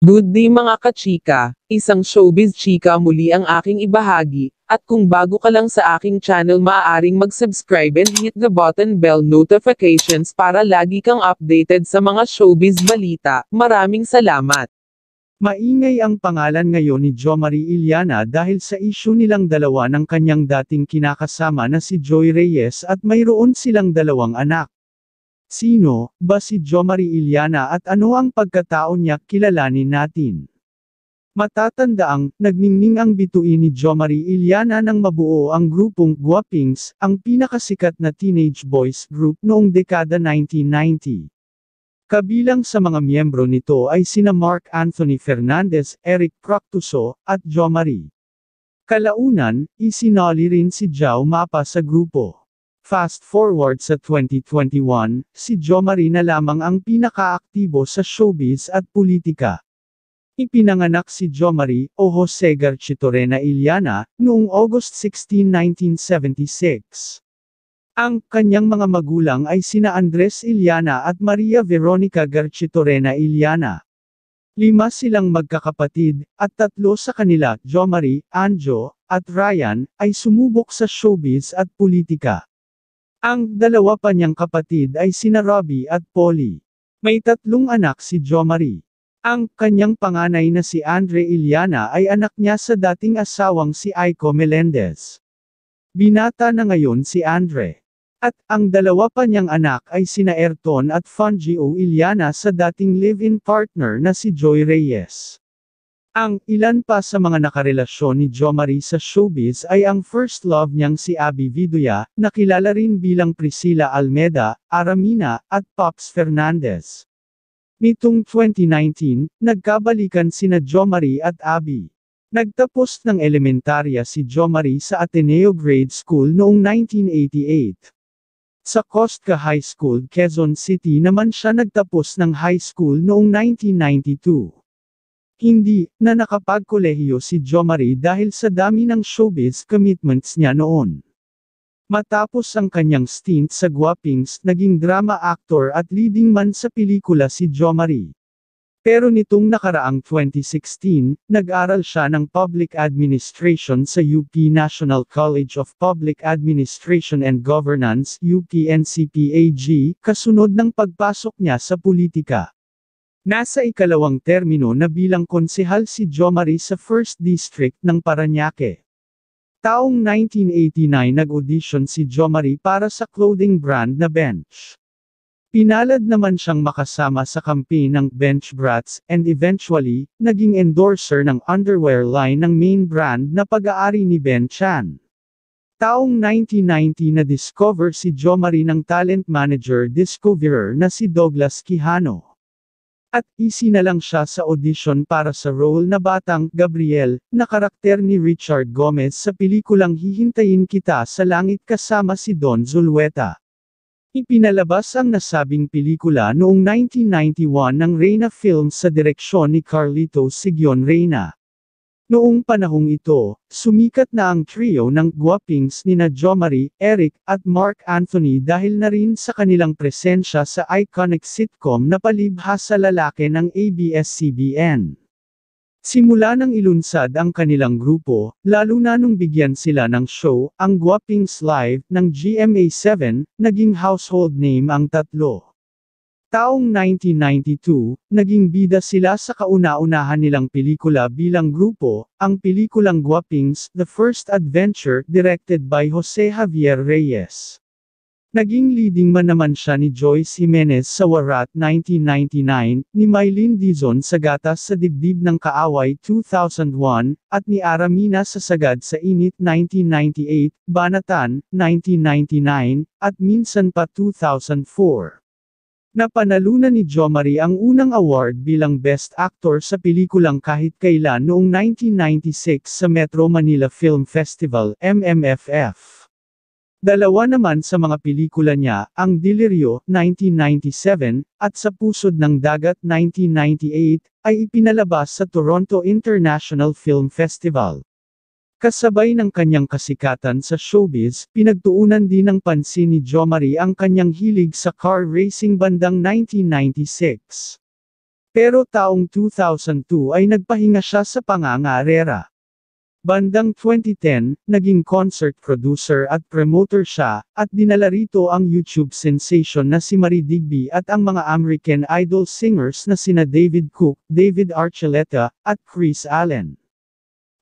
Good day mga kachika, isang showbiz chika muli ang aking ibahagi, at kung bago ka lang sa aking channel maaaring mag-subscribe and hit the button bell notifications para lagi kang updated sa mga showbiz balita. Maraming salamat! Maingay ang pangalan ngayon ni Jo Marie Iliana dahil sa isyu nilang dalawa ng kanyang dating kinakasama na si Joy Reyes at mayroon silang dalawang anak. Sino, ba si Jo Marie Iliana at ano ang pagkatao niya kilalanin natin? Matatandaang, nagningning ang bituin ni Jo Marie Iliana nang mabuo ang grupong Guapings, ang pinakasikat na teenage boys group noong dekada 1990. Kabilang sa mga miyembro nito ay sina Mark Anthony Fernandez, Eric Proctuso, at Jo Marie. Kalaunan, isinali rin si Jao Mapa sa grupo. Fast forward sa 2021, si Jo Marie na lamang ang pinakaaktibo sa showbiz at politika. Ipinanganak si Jo Marie, o Jose Garchitorena Iliana, noong August 16, 1976. Ang kanyang mga magulang ay sina Andres Iliana at Maria Veronica Garchitorena Iliana. Lima silang magkakapatid, at tatlo sa kanila, Jo Marie, Anjo, at Ryan, ay sumubok sa showbiz at politika. Ang dalawa pa niyang kapatid ay sina Robbie at Polly. May tatlong anak si Jo Marie. Ang kanyang panganay na si Andre Iliana ay anak niya sa dating asawang si Aiko Melendez. Binata na ngayon si Andre. At ang dalawa pa niyang anak ay sina Ayrton at Fungio Iliana sa dating live-in partner na si Joy Reyes. Ang ilan pa sa mga nakarelasyon ni Jo Marie sa showbiz ay ang first love niyang si Abby Vidoya, na kilala rin bilang Priscilla Almeda, Aramina, at Pops Fernandez. Nitong 2019, nagkabalikan sina Jo Marie at Abby. Nagtapos ng elementarya si Jo Marie sa Ateneo Grade School noong 1988. Sa Costca High School, Quezon City naman siya nagtapos ng high school noong 1992. Hindi na nakapagkolehiyo si Jo Marie dahil sa dami ng showbiz commitments niya noon. Matapos ang kanyang stint sa Guapings, naging drama actor at leading man sa pelikula si Jo Marie. Pero nitong nakaraang 2016, nag-aral siya ng Public Administration sa UP National College of Public Administration and Governance UPNCPAG, kasunod ng pagpasok niya sa politika. Nasa ikalawang termino na bilang konsehal si Jo Marie sa 1st District ng Paranaque. Taong 1989 nag-audition si Jo Marie para sa clothing brand na Bench. Pinalad naman siyang makasama sa campaign ng Bench Brats, and eventually, naging endorser ng underwear line ng main brand na pag-aari ni Ben Chan. Taong 1990 na discover si Jo Marie ng talent manager discoverer na si Douglas Quijano. At isinalang siya sa audition para sa role na Batang Gabriel, na karakter ni Richard Gomez sa pelikulang Hihintayin Kita sa Langit kasama si Don Zulueta. Ipinalabas ang nasabing pelikula noong 1991 ng Reina Films sa direksyon ni Carlito Sigyon Reina. Noong panahong ito, sumikat na ang trio ng guwapings nina Jo Marie, Eric, at Mark Anthony dahil na rin sa kanilang presensya sa iconic sitcom na palibha sa lalaki ng ABS-CBN. Simula nang ilunsad ang kanilang grupo, lalo na nung bigyan sila ng show, ang Guapings Live, ng GMA7, naging household name ang tatlo. Taong 1992, naging bida sila sa kauna-unahan nilang pelikula bilang grupo, ang pelikulang Guapings, The First Adventure, directed by Jose Javier Reyes. Naging leading man naman siya ni Joyce Jimenez sa Warat 1999, ni Mylene Dizon sa Gatas sa Dibdib ng Kaaway 2001, at ni Aramina sa Sagad sa Init 1998, Banatan, 1999, at minsan pa 2004. Napanalunan ni Jo Marie ang unang award bilang Best Actor sa pelikulang kahit kailan noong 1996 sa Metro Manila Film Festival, MMFF. Dalawa naman sa mga pelikula niya, ang Delirio, 1997, at Sa Pusod ng Dagat 1998, ay ipinalabas sa Toronto International Film Festival. Kasabay ng kanyang kasikatan sa showbiz, pinagtuunan din ng pansin ni Jo Marie ang kanyang hilig sa car racing bandang 1996. Pero taong 2002 ay nagpahinga siya sa pangangarera. Bandang 2010, naging concert producer at promoter siya, at dinala rito ang YouTube sensation na si Marie Digby at ang mga American Idol singers na sina David Cook, David Archuleta, at Chris Allen.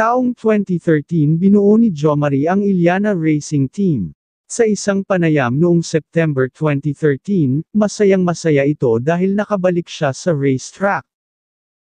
Taong 2013 binuo ni Jo Marie ang Iliana Racing Team. Sa isang panayam noong September 2013, masayang masaya ito dahil nakabalik siya sa racetrack.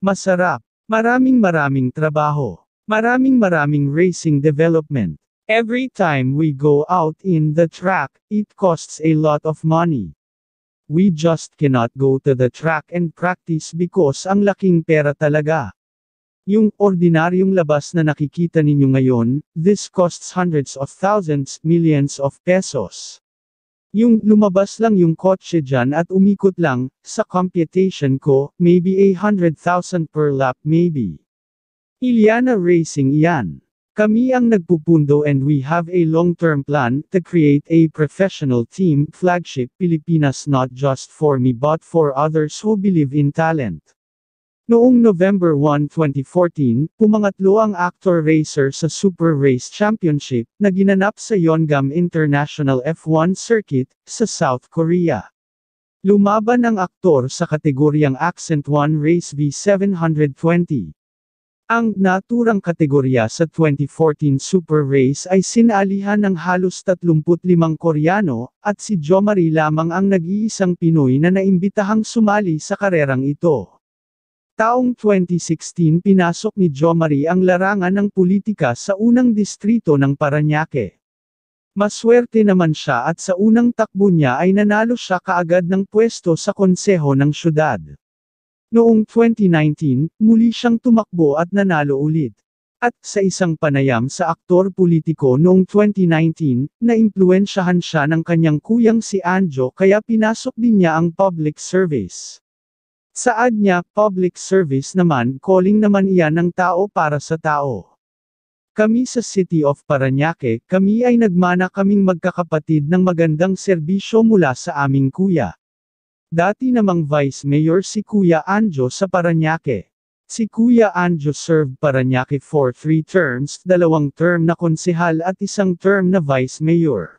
Masarap. Maraming maraming trabaho. Maraming maraming racing development. Every time we go out in the track, it costs a lot of money. We just cannot go to the track and practice because ang laking pera talaga. Yung ordinaryong labas na nakikita ninyo ngayon, this costs hundreds of thousands, millions of pesos. Yung lumabas lang yung kotse dyan at umikot lang, sa computation ko, maybe a hundred thousand per lap maybe. Iliana Racing yan. Kami ang nagpupundo and we have a long-term plan to create a professional team, flagship Pilipinas not just for me but for others who believe in talent. Noong November 1, 2014, pumangatlo ang actor racer sa Super Race Championship na ginanap sa Yongam International F1 Circuit sa South Korea. Lumaban ang aktor sa kategoryang Accent 1 Race V720. Ang naturang kategorya sa 2014 Super Race ay sinalihan ng halos 35 Koreano, at si Jo Marie lamang ang nag-iisang Pinoy na naimbitahang sumali sa karerang ito. Taong 2016 pinasok ni Jo Marie ang larangan ng politika sa unang distrito ng Paranaque. Maswerte naman siya at sa unang takbo niya ay nanalo siya kaagad ng pwesto sa konseho ng syudad. Noong 2019, muli siyang tumakbo at nanalo ulit. At sa isang panayam sa aktor politiko noong 2019, naimpluensyahan siya ng kanyang kuyang si Anjo kaya pinasok din niya ang public service. Sa ad niya, public service naman, calling naman iyan ng tao para sa tao. Kami sa City of Paranaque, kami ay nagmana kaming magkakapatid ng magandang serbisyo mula sa aming kuya. Dati namang Vice Mayor si Kuya Anjo sa Paranaque. Si Kuya Anjo served Paranaque for three terms, dalawang term na konsehal at isang term na Vice Mayor.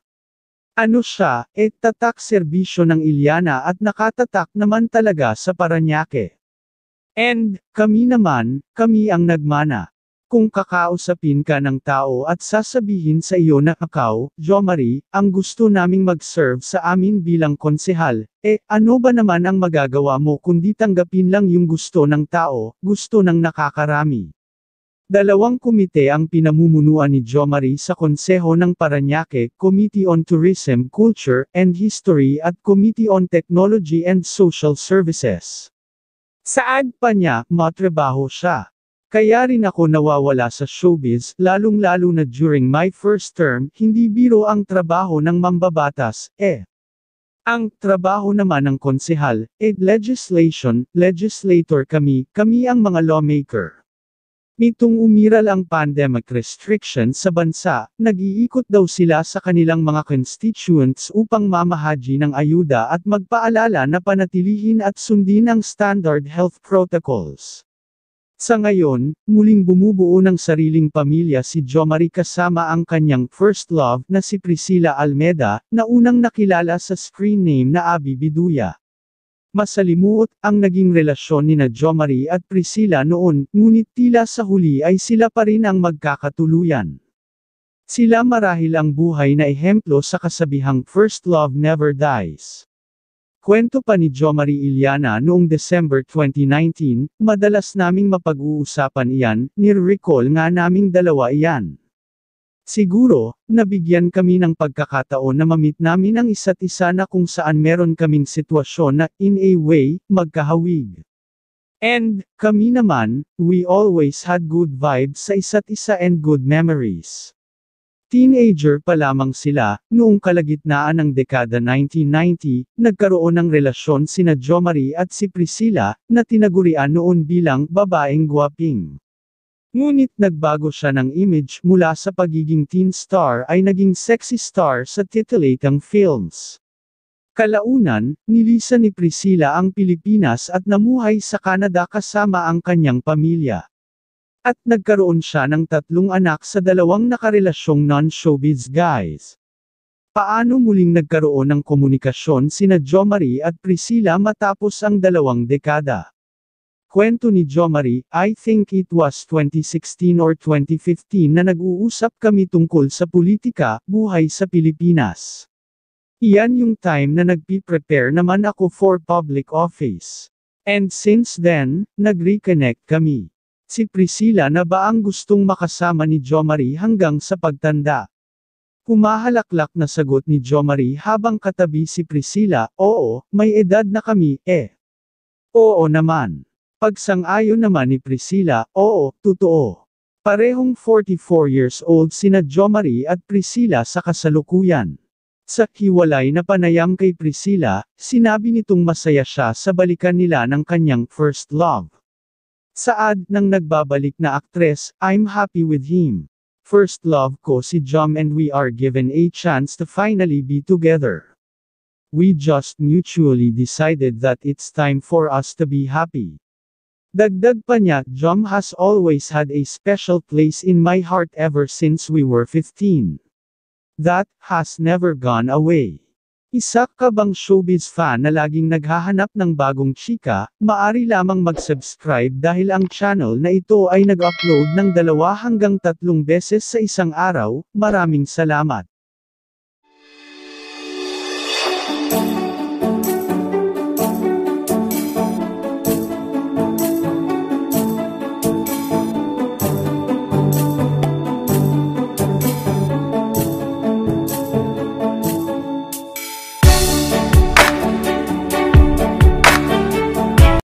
Ano siya, et tatak serbisyo ng Iliana at nakatatak naman talaga sa Paranaque. And, kami naman, kami ang nagmana. Kung kakausapin ka ng tao at sasabihin sa iyo na akaw, Jo Marie, ang gusto naming mag-serve sa amin bilang konsehal, eh, ano ba naman ang magagawa mo kundi tanggapin lang yung gusto ng tao, gusto ng nakakarami. Dalawang komite ang pinamumunuan ni Jo Marie sa Konseho ng Paranaque, Committee on Tourism, Culture, and History at Committee on Technology and Social Services. Saad pa niya, matrabaho siya. Kaya rin ako nawawala sa showbiz, lalong-lalo na during my first term, hindi biro ang trabaho ng mambabatas, eh. Ang trabaho naman ng konsehal, eh legislation, legislator kami, kami ang mga lawmaker. Nitong umiral ang pandemic restriction sa bansa, nag-iikot daw sila sa kanilang mga constituents upang mamahaji ng ayuda at magpaalala na panatilihin at sundin ang standard health protocols. Sa ngayon, muling bumubuo ng sariling pamilya si Jo Marie kasama ang kanyang first love na si Priscilla Almeda, na unang nakilala sa screen name na Abi Biduya. Masalimuot ang naging relasyon ni na Jo Marie at Priscilla noon, ngunit tila sa huli ay sila pa rin ang magkakatuluyan. Sila marahil ang buhay na ehemplo sa kasabihang first love never dies. Kwento pa ni Jo Marie Iliana noong December 2019, madalas naming mapag-uusapan iyan, nire-recall nga naming dalawa iyan. Siguro, nabigyan kami ng pagkakataon na mamit namin ang isa't isa na kung saan meron kaming sitwasyon na, in a way, magkahawig. And, kami naman, we always had good vibes sa isa't isa and good memories. Teenager pa lamang sila, noong kalagitnaan ng dekada 1990, nagkaroon ng relasyon sina Jo Marie at si Priscilla, na tinagurian noon bilang babaeng guwaping. Ngunit nagbago siya ng image mula sa pagiging teen star ay naging sexy star sa titilatang films. Kalaunan, nilisan ni Priscilla ang Pilipinas at namuhay sa Canada kasama ang kanyang pamilya. At nagkaroon siya ng tatlong anak sa dalawang nakarelasyong non-showbiz guys. Paano muling nagkaroon ng komunikasyon sina Jo Marie at Priscilla matapos ang dalawang dekada? Kwento ni Jo Marie, I think it was 2016 or 2015 na nag-uusap kami tungkol sa politika, buhay sa Pilipinas. Iyan yung time na nagpi-prepare naman ako for public office. And since then, nag-reconnect kami. Si Priscilla na ba ang gustong makasama ni Jo Marie hanggang sa pagtanda? Kumahalaklak na sagot ni Jo Marie habang katabi si Priscilla, oo, may edad na kami, eh. Oo naman. Pagsang-ayon naman ni Priscilla, oo, totoo. Parehong 44 years old sina Jo Marie at Priscilla sa kasalukuyan. Sa hiwalay na panayam kay Priscilla, sinabi nitong masaya siya sa balikan nila ng kanyang first love. Saad ng nagbabalik na aktres, I'm happy with him. First love ko si Jom and we are given a chance to finally be together. We just mutually decided that it's time for us to be happy. Dagdag pa niya, Jom has always had a special place in my heart ever since we were 15. That has never gone away. Isa ka bang showbiz fan na laging naghahanap ng bagong chika, maari lamang mag-subscribe dahil ang channel na ito ay nag-upload ng dalawa hanggang tatlong beses sa isang araw, maraming salamat.